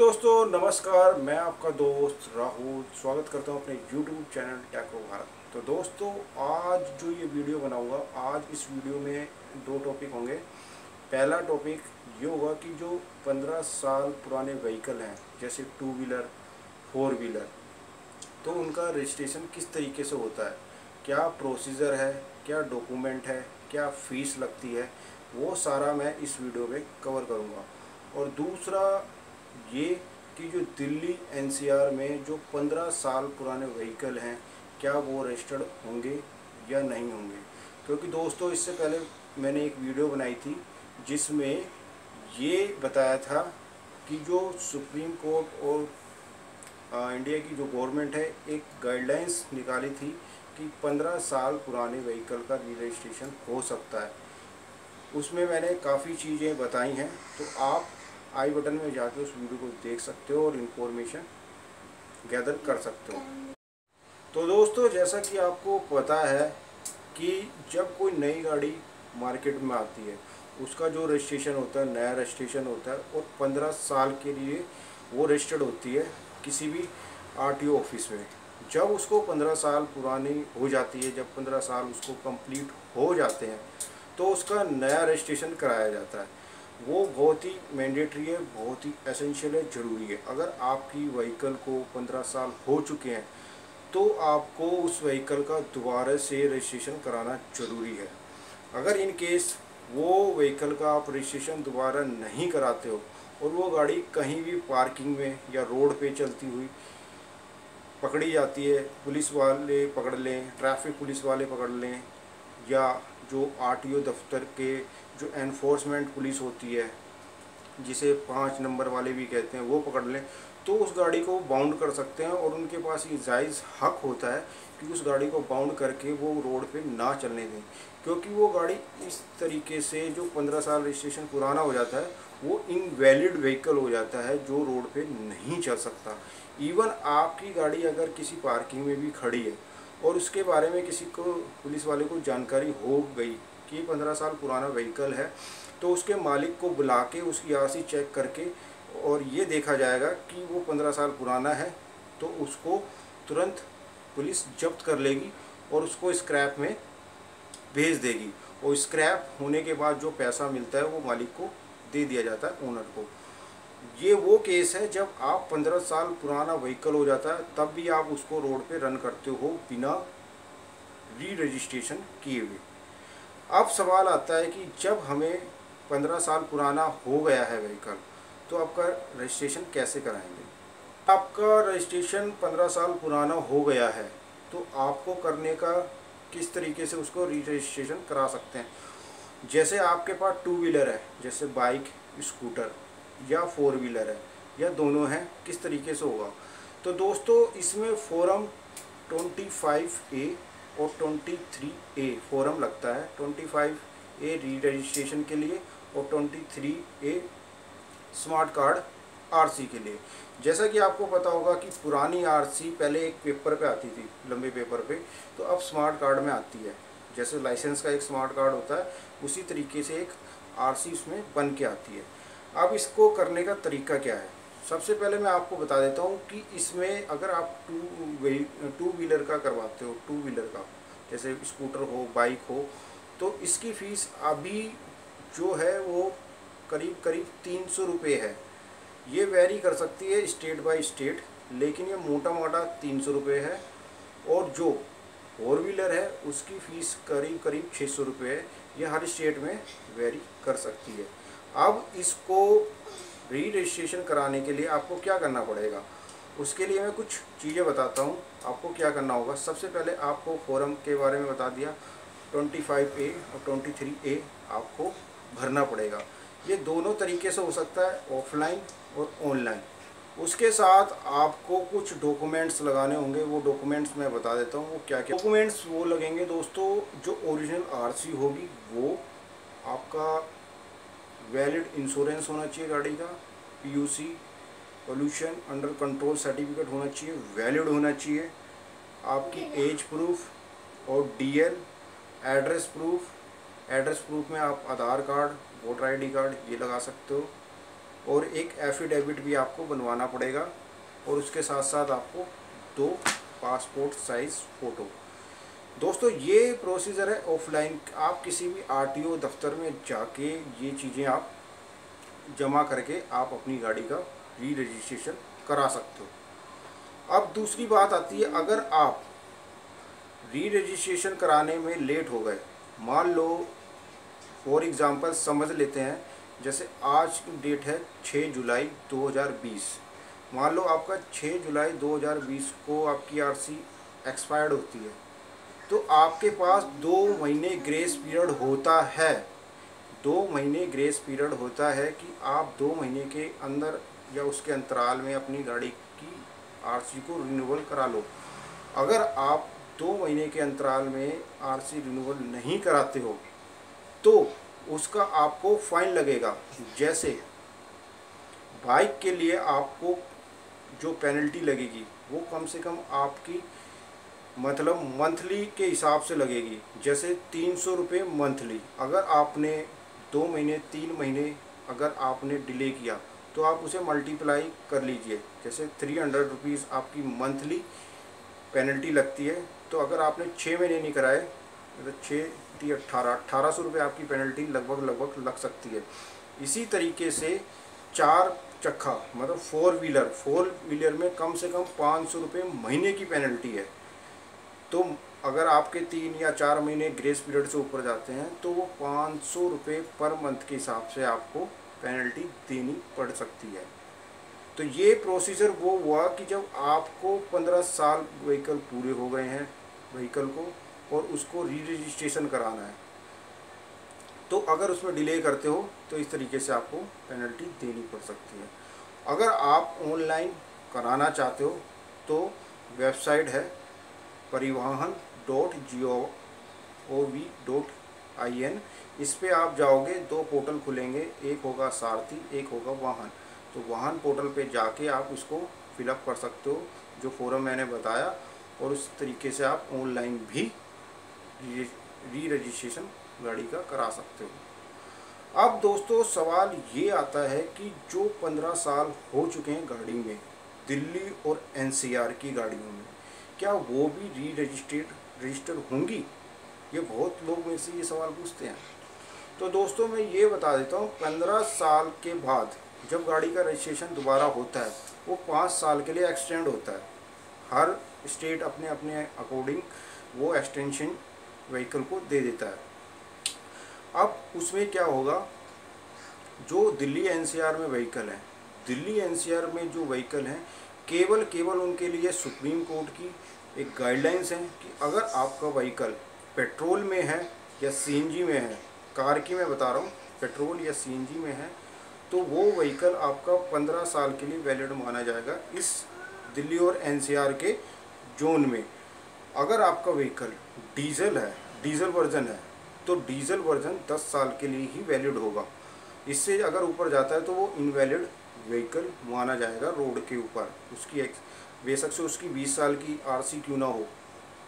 दोस्तों, नमस्कार। मैं आपका दोस्त राहुल स्वागत करता हूँ अपने YouTube चैनल टैक्रो भारत तो दोस्तों, आज जो ये वीडियो बनाऊँगा, आज इस वीडियो में दो टॉपिक होंगे। पहला टॉपिक ये होगा कि जो 15 साल पुराने व्हीकल हैं, जैसे टू व्हीलर फोर व्हीलर तो उनका रजिस्ट्रेशन किस तरीके से होता है? क्या प्रोसीजर है? क्या डॉक्यूमेंट है? क्या फ़ीस लगती है? वो सारा मैं इस वीडियो में कवर करूँगा। और दूसरा ये कि जो दिल्ली एनसीआर में जो 15 साल पुराने व्हीकल हैं क्या वो रजिस्टर्ड होंगे या नहीं होंगे? क्योंकि दोस्तों इससे पहले मैंने एक वीडियो बनाई थी जिसमें ये बताया था कि जो सुप्रीम कोर्ट और आ, इंडिया की जो गवर्नमेंट है एक गाइडलाइंस निकाली थी कि 15 साल पुराने व्हीकल का री रजिस्ट्रेशन हो सकता है। उसमें मैंने काफ़ी चीज़ें बताई हैं तो आप आई बटन में जाके उस वीडियो को देख सकते हो और इन्फॉर्मेशन गैदर कर सकते हो। तो दोस्तों, जैसा कि आपको पता है कि जब कोई नई गाड़ी मार्केट में आती है, उसका जो रजिस्ट्रेशन होता है, नया रजिस्ट्रेशन होता है और पंद्रह साल के लिए वो रजिस्टर्ड होती है किसी भी आरटीओ ऑफ़िस में, जब उसको पंद्रह साल पुरानी हो जाती है, जब पंद्रह साल उसको कंप्लीट हो जाते हैं तो उसका नया रजिस्ट्रेशन कराया जाता है। वो बहुत ही मैंडेटरी है, बहुत ही एसेंशियल है, ज़रूरी है। अगर आपकी व्हीकल को 15 साल हो चुके हैं तो आपको उस व्हीकल का दोबारा से रजिस्ट्रेशन कराना ज़रूरी है। अगर इन केस वो व्हीकल का आप रजिस्ट्रेशन दोबारा नहीं कराते हो और वो गाड़ी कहीं भी पार्किंग में या रोड पे चलती हुई पकड़ी जाती है, पुलिस वाले पकड़ लें ट्रैफ़िक पुलिस वाले पकड़ लें या जो आरटीओ दफ्तर के जो एनफोर्समेंट पुलिस होती है, जिसे पाँच नंबर वाले भी कहते हैं, वो पकड़ लें तो उस गाड़ी को बाउंड कर सकते हैं और उनके पास ये जायज़ हक होता है कि उस गाड़ी को बाउंड करके वो रोड पे ना चलने दें। क्योंकि वो गाड़ी इस तरीके से जो पंद्रह साल रजिस्ट्रेशन पुराना हो जाता है, वो इनवैलिड व्हीकल हो जाता है जो रोड पे नहीं चल सकता। इवन आपकी गाड़ी अगर किसी पार्किंग में भी खड़ी है और उसके बारे में किसी को, पुलिस वाले को जानकारी हो गई कि पंद्रह साल पुराना व्हीकल है तो उसके मालिक को बुला के उसकी आर चेक करके और ये देखा जाएगा कि वो पंद्रह साल पुराना है तो उसको तुरंत पुलिस जब्त कर लेगी और उसको स्क्रैप में भेज देगी। और स्क्रैप होने के बाद जो पैसा मिलता है वो मालिक को दे दिया जाता है ओनर को। ये वो केस है, जब आप पंद्रह साल पुराना व्हीकल हो जाता है, तब भी आप उसको रोड पे रन करते हो बिना री रजिस्ट्रेशन किए हुए। अब सवाल आता है कि जब हमें पंद्रह साल पुराना हो गया है व्हीकल तो आपका रजिस्ट्रेशन कैसे कराएँगे? आपका रजिस्ट्रेशन पंद्रह साल पुराना हो गया है तो आपको करने का किस तरीके से उसको री रजिस्ट्रेशन करा सकते हैं? जैसे आपके पास टू व्हीलर है, जैसे बाइक स्कूटर या फोर व्हीलर है, या दोनों हैं, किस तरीके से होगा? तो दोस्तों, इसमें फोरम 25 ए और 23 ए, फोरम लगता है। 25 ए री रजिस्ट्रेशन के लिए और 23 ए स्मार्ट कार्ड आरसी के लिए। जैसा कि आपको पता होगा कि पुरानी आरसी पहले एक पेपर पे आती थी, लंबे पेपर पे तो अब स्मार्ट कार्ड में आती है। जैसे लाइसेंस का एक स्मार्ट कार्ड होता है, उसी तरीके से एक आरसी उसमें बन के आती है। अब इसको करने का तरीका क्या है? सबसे पहले मैं आपको बता देता हूँ कि इसमें अगर आप टू वही टू व्हीलर का करवाते हो, टू व्हीलर का, जैसे स्कूटर हो, बाइक हो तो इसकी फ़ीस अभी जो है वो करीब करीब तीन सौ रुपये है। ये वेरी कर सकती है स्टेट बाय स्टेट, लेकिन ये मोटा मोटा तीन सौ रुपये है। और जो फोर व्हीलर है, उसकी फ़ीस करीब करीब छः सौ रुपये है। ये हर स्टेट में वेरी कर सकती है। अब इसको री रजिस्ट्रेशन कराने के लिए आपको क्या करना पड़ेगा? उसके लिए मैं कुछ चीज़ें बताता हूँ। आपको क्या करना होगा? सबसे पहले आपको फोरम के बारे में बता दिया। 25 ए और 23 ए आपको भरना पड़ेगा। ये दोनों तरीके से हो सकता है ऑफलाइन और ऑनलाइन उसके साथ आपको कुछ डॉक्यूमेंट्स लगाने होंगे। वो डॉक्यूमेंट्स मैं बता देता हूँ, वो क्या क्या डॉक्यूमेंट्स वो लगेंगे। दोस्तों, जो ओरिजिनल आरसी होगी, वो आपका वैलिड इंश्योरेंस होना चाहिए गाड़ी का PUC pollution under control certificate होना चाहिए वैलिड होना चाहिए। आपकी एज प्रूफ और DL address proof address proof में आप Aadhaar card voter ID card ये लगा सकते हो। और एक एफिडेविट भी आपको बनवाना पड़ेगा और उसके साथ साथ आपको दो पासपोर्ट साइज़ फ़ोटो दोस्तों, ये प्रोसीजर है ऑफलाइन आप किसी भी आरटीओ दफ्तर में जाके ये चीज़ें आप जमा करके आप अपनी गाड़ी का री रजिस्ट्रेशन करा सकते हो। अब दूसरी बात आती है, अगर आप री रजिस्ट्रेशन कराने में लेट हो गए, मान लो फॉर एग्ज़ाम्पल समझ लेते हैं, जैसे आज की डेट है 6 जुलाई 2020 मान लो आपका 6 जुलाई 2020 को आपकी आरसी एक्सपायर्ड होती है। तो आपके पास दो महीने ग्रेस पीरियड होता है। दो महीने ग्रेस पीरियड होता है कि आप दो महीने के अंदर या उसके अंतराल में अपनी गाड़ी की आरसी को रिन्यूअल करा लो। अगर आप दो महीने के अंतराल में आरसी रिन्यूअल नहीं कराते हो तो उसका आपको फाइन लगेगा। जैसे बाइक के लिए आपको जो पेनल्टी लगेगी, वो कम से कम आपकी मतलब मंथली के हिसाब से लगेगी। जैसे तीन सौ रुपये मंथली अगर आपने दो महीने, तीन महीने अगर आपने डिले किया तो आप उसे मल्टीप्लाई कर लीजिए। जैसे थ्री हंड्रेड रुपीज़ आपकी मंथली पेनल्टी लगती है तो अगर आपने छः महीने नहीं कराए तो छः ती अट्ठारह अट्ठारह सौ रुपये आपकी पेनल्टी लगभग लगभग लग सकती है। इसी तरीके से चार चक्का मतलब फोर व्हीलर फोर व्हीलर में कम से कम पाँच सौ रुपये महीने की पेनल्टी है। तो अगर आपके तीन या चार महीने ग्रेस पीरियड से ऊपर जाते हैं तो वो पाँच सौ रुपये पर मंथ के हिसाब से आपको पेनल्टी देनी पड़ सकती है। तो ये प्रोसीजर वो हुआ कि जब आपको पंद्रह साल व्हीकल पूरे हो गए हैं व्हीकल को और उसको री रजिस्ट्रेशन कराना है तो अगर उसमें डिले करते हो तो इस तरीके से आपको पेनल्टी देनी पड़ सकती है। अगर आप ऑनलाइन कराना चाहते हो तो वेबसाइट है Parivahan dot G O O V dot I N. इस पर आप जाओगे, दो पोर्टल खुलेंगे, एक होगा सारथी, एक होगा वाहन। तो वाहन पोर्टल पे जाके आप उसको फिलअप कर सकते हो, जो फॉर्म मैंने बताया, और उस तरीके से आप ऑनलाइन भी री रजिस्ट्रेशन गाड़ी का करा सकते हो। अब दोस्तों, सवाल ये आता है कि जो पंद्रह साल हो चुके हैं गाड़ी में, दिल्ली और एनसीआर की गाड़ियों में क्या वो भी री रजिस्ट्रेड रजिस्टर्ड होंगी? ये बहुत लोग मेरे से ये सवाल पूछते हैं। तो दोस्तों, मैं ये बता देता हूँ, पंद्रह साल के बाद जब गाड़ी का रजिस्ट्रेशन दोबारा होता है, वो पाँच साल के लिए एक्सटेंड होता है। हर स्टेट अपने अपने अकॉर्डिंग वो एक्सटेंशन व्हीकल को दे देता है। अब उसमें क्या होगा? जो दिल्ली एनसीआर में व्हीकल है, दिल्ली एनसीआर में जो व्हीकल हैं केवल केवल उनके लिए सुप्रीम कोर्ट की एक गाइडलाइंस है कि अगर आपका व्हीकल पेट्रोल में है या सीएनजी में है, कार की मैं बता रहा हूँ पेट्रोल या सीएनजी में है तो वो व्हीकल आपका 15 साल के लिए वैलिड माना जाएगा इस दिल्ली और एनसीआर के जोन में। अगर आपका व्हीकल डीजल है डीजल वर्जन है तो डीजल वर्जन 10 साल के लिए ही वैलिड होगा। इससे अगर ऊपर जाता है तो वो इनवैलिड व्हीकल माना जाएगा रोड के ऊपर। उसकी एक बेशक से उसकी 20 साल की आरसी क्यों ना हो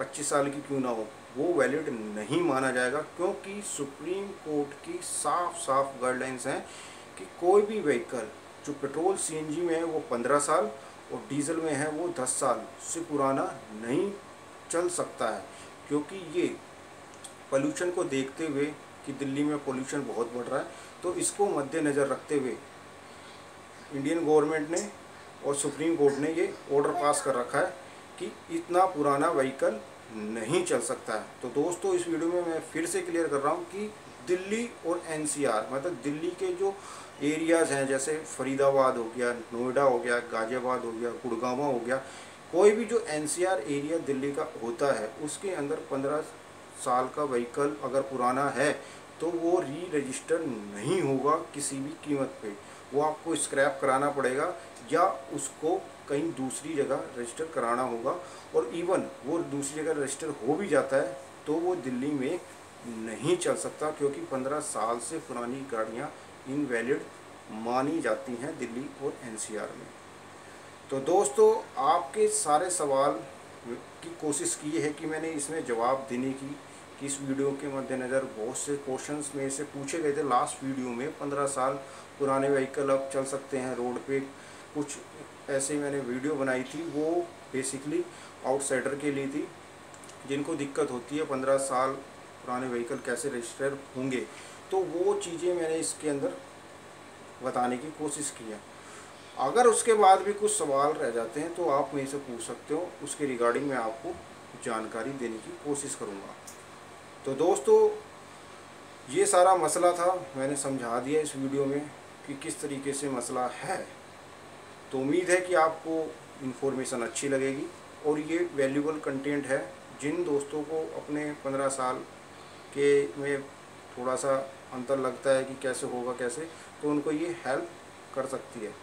25 साल की क्यों ना हो, वो वैलिड नहीं माना जाएगा क्योंकि सुप्रीम कोर्ट की साफ़ साफ़ गाइडलाइंस हैं कि कोई भी व्हीकल जो पेट्रोल सीएनजी में है वो 15 साल और डीजल में है वो 10 साल से पुराना नहीं चल सकता है। क्योंकि ये पोल्यूशन को देखते हुए कि दिल्ली में पोल्यूशन बहुत बढ़ रहा है तो इसको मद्देनज़र रखते हुए इंडियन गवर्नमेंट ने और सुप्रीम कोर्ट ने ये ऑर्डर पास कर रखा है कि इतना पुराना व्हीकल नहीं चल सकता है। तो दोस्तों, इस वीडियो में मैं फिर से क्लियर कर रहा हूँ कि दिल्ली और एनसीआर मतलब दिल्ली के जो एरियाज़ हैं, जैसे फरीदाबाद हो गया, नोएडा हो गया, गाजियाबाद हो गया, गुड़गावा हो गया, कोई भी जो एनसीआर एरिया दिल्ली का होता है, उसके अंदर पंद्रह साल का व्हीकल अगर पुराना है तो वो री रजिस्टर नहीं होगा किसी भी कीमत पे। वो आपको स्क्रैप कराना पड़ेगा या उसको कहीं दूसरी जगह रजिस्टर कराना होगा और इवन वो दूसरी जगह रजिस्टर हो भी जाता है तो वो दिल्ली में नहीं चल सकता क्योंकि पंद्रह साल से पुरानी गाड़ियाँ इनवैलिड मानी जाती हैं दिल्ली और एनसीआर में। तो दोस्तों, आपके सारे सवाल की कोशिश की है कि मैंने इसमें जवाब देने की कि इस वीडियो के मद्देनज़र बहुत से क्वेश्चंस में से पूछे गए थे लास्ट वीडियो में। पंद्रह साल पुराने व्हीकल अब चल सकते हैं रोड पे। कुछ ऐसे मैंने वीडियो बनाई थी, वो बेसिकली आउटसाइडर के लिए थी, जिनको दिक्कत होती है पंद्रह साल पुराने व्हीकल कैसे रजिस्टर होंगे। तो वो चीज़ें मैंने इसके अंदर बताने की कोशिश की है। अगर उसके बाद भी कुछ सवाल रह जाते हैं तो आप मेरे से पूछ सकते हो। उसके रिगार्डिंग मैं आपको जानकारी देने की कोशिश करूँगा। तो दोस्तों, ये सारा मसला था, मैंने समझा दिया इस वीडियो में कि किस तरीके से मसला है। तो उम्मीद है कि आपको इन्फॉर्मेशन अच्छी लगेगी और ये वैल्यूबल कंटेंट है। जिन दोस्तों को अपने पंद्रह साल के में थोड़ा सा अंतर लगता है कि कैसे होगा, कैसे तो उनको ये हेल्प कर सकती है।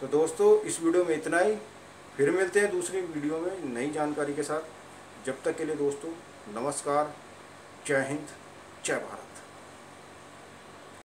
तो दोस्तों, इस वीडियो में इतना ही। फिर मिलते हैं दूसरी वीडियो में नई जानकारी के साथ। जब तक के लिए दोस्तों, नमस्कार। जय हिंद जय भारत।